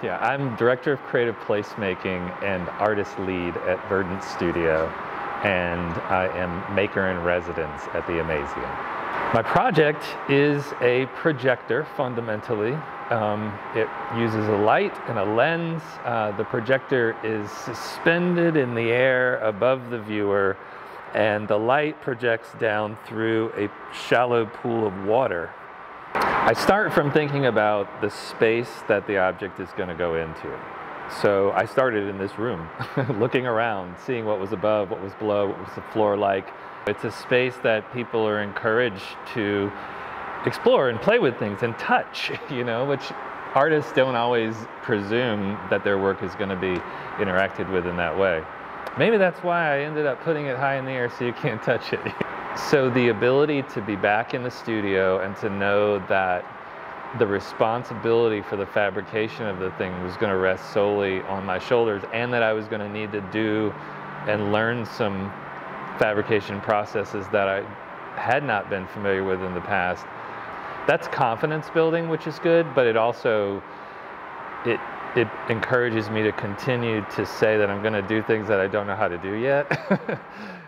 Yeah, I'm director of creative placemaking and artist lead at Verdant Studio, and I am maker in residence at the Amazeum. My project is a projector fundamentally. Um, it uses a light and a lens. Uh, the projector is suspended in the air above the viewer, and the light projects down through a shallow pool of water I start from thinking about the space that the object is going to go into. So I started in this room, looking around, seeing what was above, what was below, what was the floor like. It's a space that people are encouraged to explore and play with things and touch, you know, which artists don't always presume that their work is going to be interacted with in that way. Maybe that's why I ended up putting it high in the air so you can't touch it. So the ability to be back in the studio and to know that the responsibility for the fabrication of the thing was going to rest solely on my shoulders and that I was going to need to do and learn some fabrication processes that I had not been familiar with in the past. That's confidence building, which is good, but it also it it encourages me to continue to say that I'm going to do things that I don't know how to do yet.